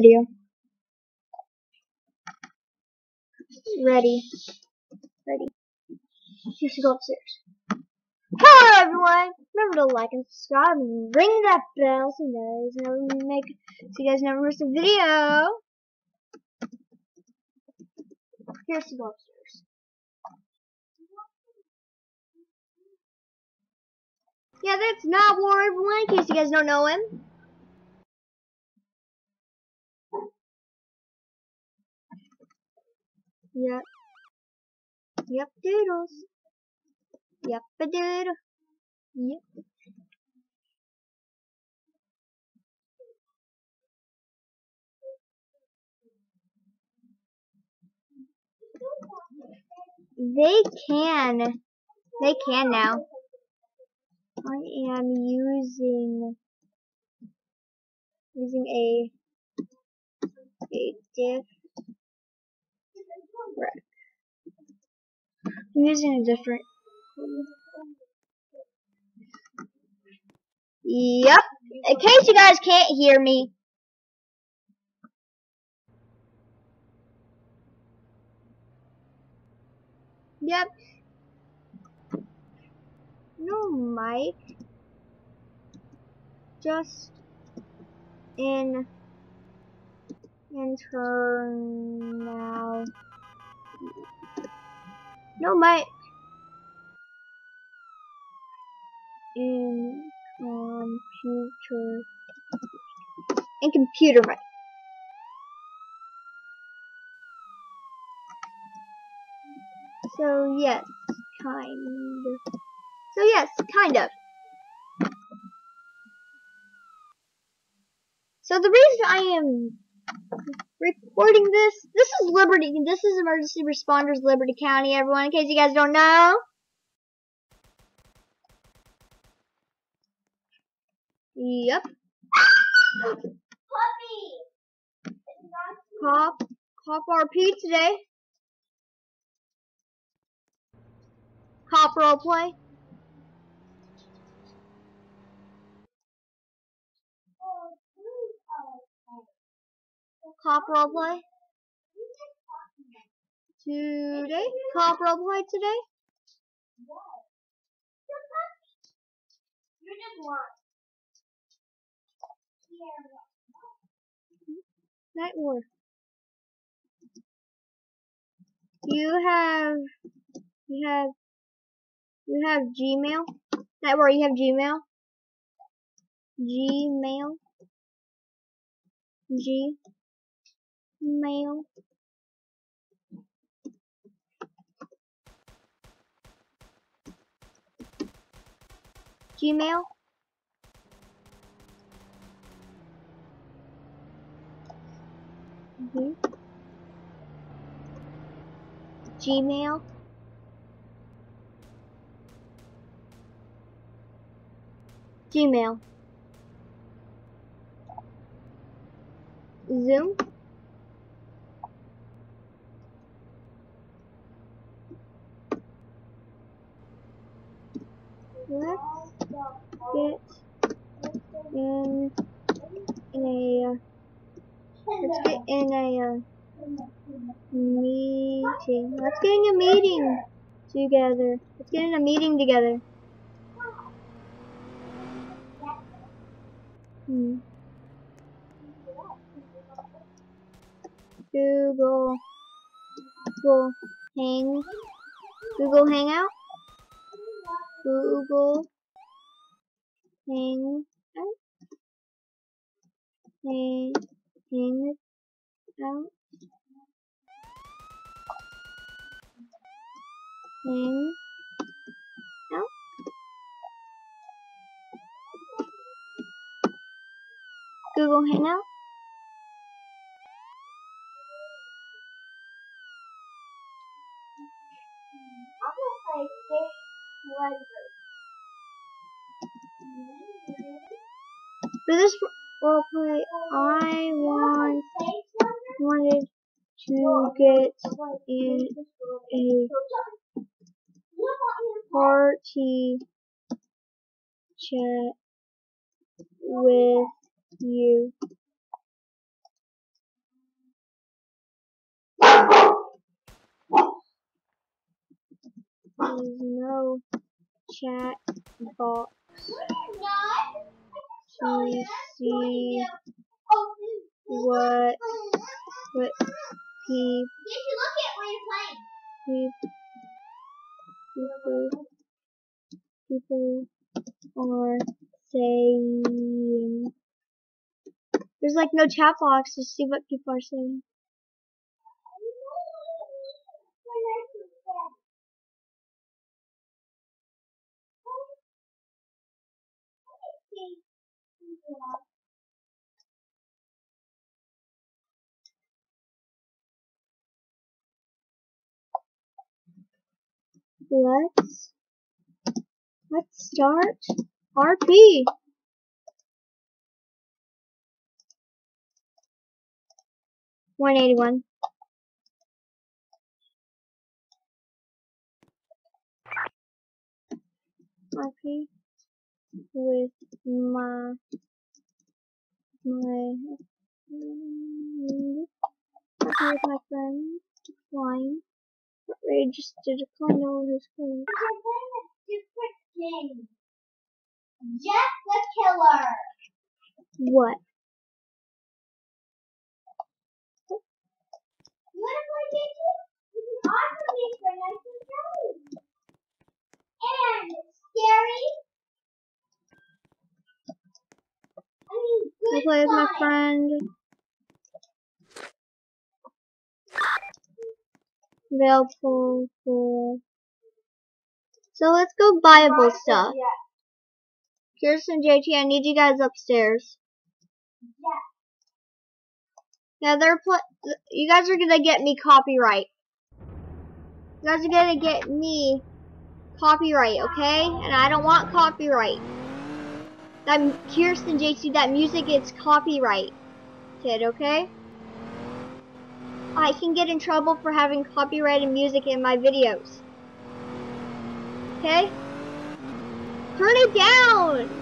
video. Ready. Ready. You should go upstairs. Hello everyone! Remember to like and subscribe and ring that bell so you guys never make so you guys never miss a video. Here's to go upstairs. Yeah, that's Night War everyone, in case you guys don't know him. Yep. Yep, doodles. Yep, a doodle. Yep. They can. They can now. I am using using a a diff rec. I'm using a different. Yep. In case you guys can't hear me. Yep. No mic. Just in internal. No mic. In computer. In computer mic. So yes, kind of. So yes, kind of. So the reason I am recording this, this is Liberty, this is Emergency Responders Liberty County, everyone, in case you guys don't know. Yep. Cop, cop RP today. Cop roleplay. Roleplay. Today? Roleplay today? You. Night War. You have, you have, you have Gmail. Night War, you have Gmail. Gmail. G. Mail. Gmail. Mm -hmm. Gmail. Gmail. Zoom. Let's get in a let's get in a meeting. Let's get in a meeting together. Let's get in a meeting together. Hmm. Google Google Hang Google Hangout Google Hang Hang Hang out Hang out Google Hangout I'm gonna play Dick Wonder. For this roleplay, I want wanted to get in a party chat with you. There's no chat box see what what he playing? people people are saying. There's like no chat box to see what people are saying. Let's let's start RP. One eighty one. RP with my my with my friend to his claims. You're playing a different game. Jack the Killer. What? You wanna play JT? You can offer me for nice and. And scary. I mean, I good play with my friend. Available for. So let's go buyable stuff. Kirsten, JT, I need you guys upstairs. Yeah. Yeah, they're pl- You guys are gonna get me copyright. You guys are gonna get me copyright, okay? And I don't want copyright. That Kirsten, JC, that music is copyright, kid, okay? I can get in trouble for having copyrighted music in my videos. Okay? Turn it down!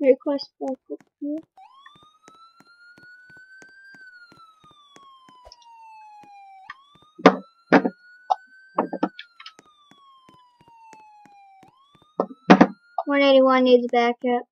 Request back up here. One eighty one needs a backup.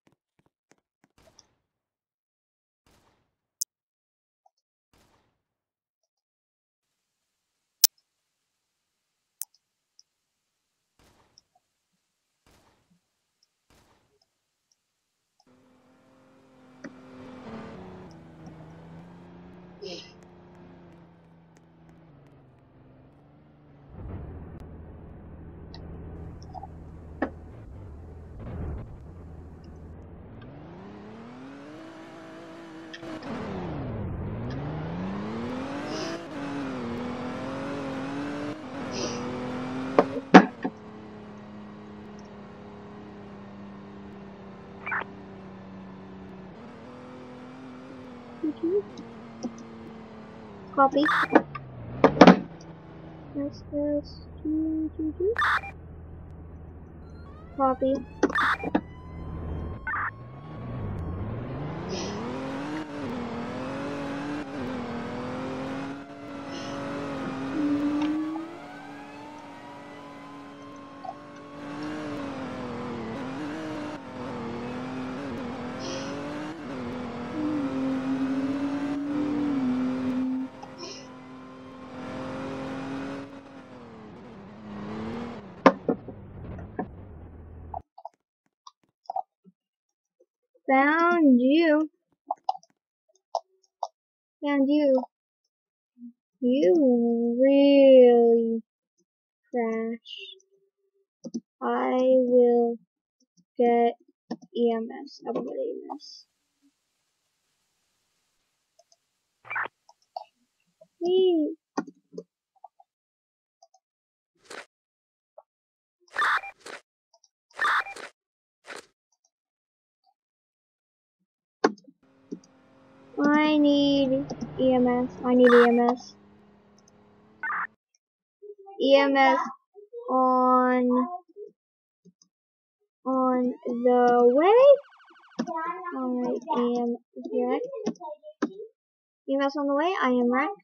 Copy. Two, two. Copy. Found you. Found you. You really crashed. I will get EMS. I will get EMS. I need EMS. I need EMS. EMS on on the way. I am wrecked. EMS on the way. I am wrecked.